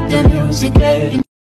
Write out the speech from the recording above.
the music, baby